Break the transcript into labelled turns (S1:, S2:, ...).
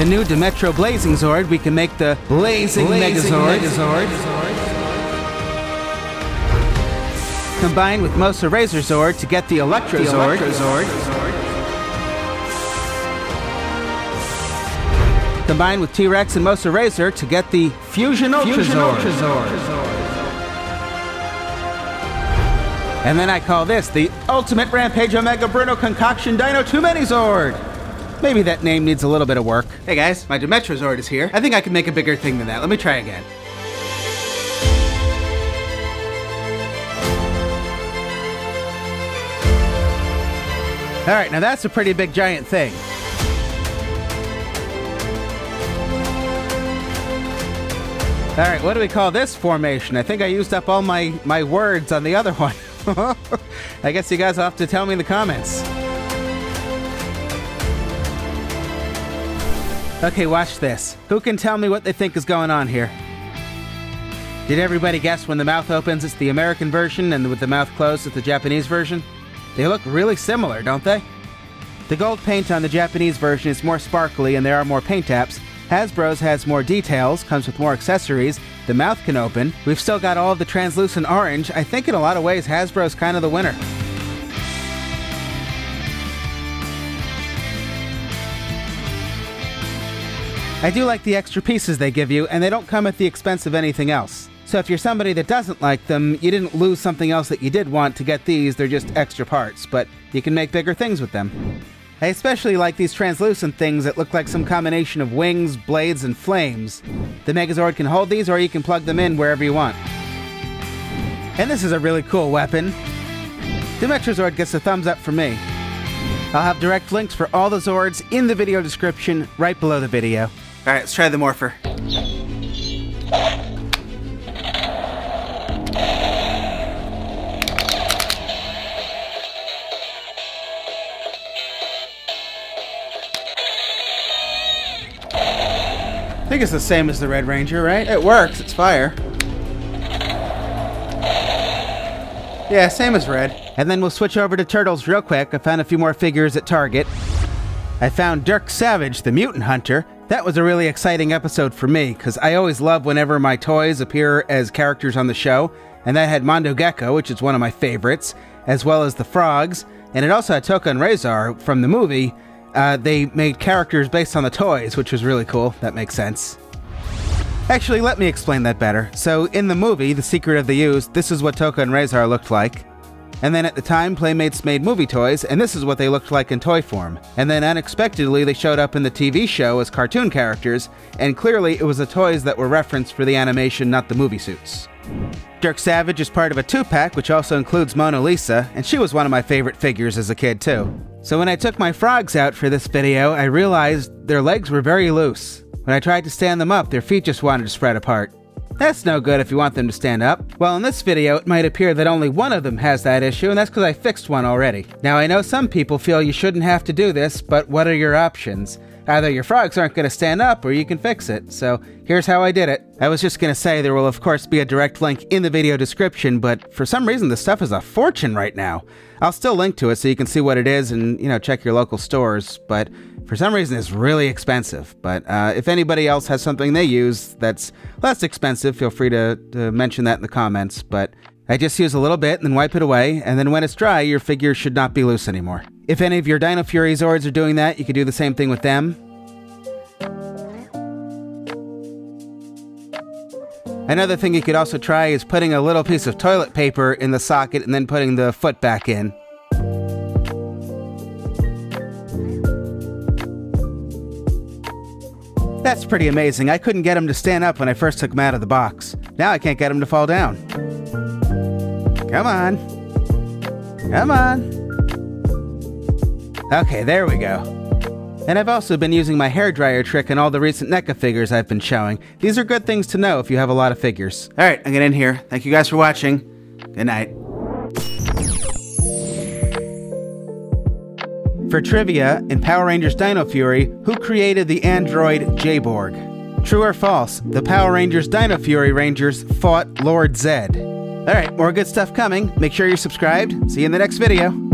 S1: the new Dimetro Blazing Zord, we can make the Blazing,
S2: Blazing
S1: Megazord.
S2: Megazord.
S1: Combined with Mosa Razor Zord to get the Electro Zord. Combined with T-Rex and Mosa Razor to get the Fusion Ultra
S2: Fusion
S1: Zord.
S2: Ultrazord.
S1: And then I call this the Ultimate Rampage Omega Bruno Concoction Dino Too Many Zord. Maybe that name needs a little bit of work. Hey guys, my Dimetro is here. I think I can make a bigger thing than that. Let me try again. All right, now that's a pretty big giant thing. All right, what do we call this formation? I think I used up all my, my words on the other one. I guess you guys will have to tell me in the comments. Okay, watch this. Who can tell me what they think is going on here? Did everybody guess when the mouth opens it's the American version and with the mouth closed it's the Japanese version? They look really similar, don't they? The gold paint on the Japanese version is more sparkly and there are more paint apps. Hasbro's has more details, comes with more accessories, the mouth can open. We've still got all of the translucent orange. I think in a lot of ways Hasbro's kind of the winner. I do like the extra pieces they give you, and they don't come at the expense of anything else. So if you're somebody that doesn't like them, you didn't lose something else that you did want to get these, they're just extra parts, but you can make bigger things with them. I especially like these translucent things that look like some combination of wings, blades, and flames. The Megazord can hold these, or you can plug them in wherever you want. And this is a really cool weapon. The Metrozord gets a thumbs up from me. I'll have direct links for all the Zords in the video description right below the video. Alright, let's try the Morpher. I think it's the same as the Red Ranger, right? It works, it's fire. Yeah, same as red. And then we'll switch over to turtles real quick. I found a few more figures at Target. I found Dirk Savage, the mutant hunter. That was a really exciting episode for me because I always love whenever my toys appear as characters on the show. And that had Mondo Gecko, which is one of my favorites, as well as the frogs. And it also had Tokka and Rahzar from the movie. Uh, they made characters based on the toys, which was really cool. That makes sense. Actually, let me explain that better. So, in the movie, The Secret of the Ooze, this is what Tokka and Rahzar looked like. And then at the time, Playmates made movie toys, and this is what they looked like in toy form. And then unexpectedly, they showed up in the TV show as cartoon characters, and clearly it was the toys that were referenced for the animation, not the movie suits. Dirk Savage is part of a two pack, which also includes Mona Lisa, and she was one of my favorite figures as a kid, too. So when I took my frogs out for this video, I realized their legs were very loose. When I tried to stand them up, their feet just wanted to spread apart. That's no good if you want them to stand up. Well, in this video, it might appear that only one of them has that issue, and that's because I fixed one already. Now, I know some people feel you shouldn't have to do this, but what are your options? Either your frogs aren't going to stand up, or you can fix it. So, here's how I did it. I was just going to say there will, of course, be a direct link in the video description, but for some reason, this stuff is a fortune right now. I'll still link to it so you can see what it is and, you know, check your local stores, but for some reason it's really expensive. But uh, if anybody else has something they use that's less expensive, feel free to, to mention that in the comments. But I just use a little bit and then wipe it away, and then when it's dry, your figure should not be loose anymore. If any of your Dino Fury Zords are doing that, you can do the same thing with them. Another thing you could also try is putting a little piece of toilet paper in the socket and then putting the foot back in. That's pretty amazing. I couldn't get him to stand up when I first took him out of the box. Now I can't get him to fall down. Come on. Come on. Okay, there we go. And I've also been using my hairdryer trick in all the recent NECA figures I've been showing. These are good things to know if you have a lot of figures. Alright, I'm getting in here. Thank you guys for watching. Good night. For trivia, in Power Rangers Dino Fury, who created the android Jayborg? True or false, the Power Rangers Dino Fury Rangers fought Lord Zedd. Alright, more good stuff coming. Make sure you're subscribed. See you in the next video.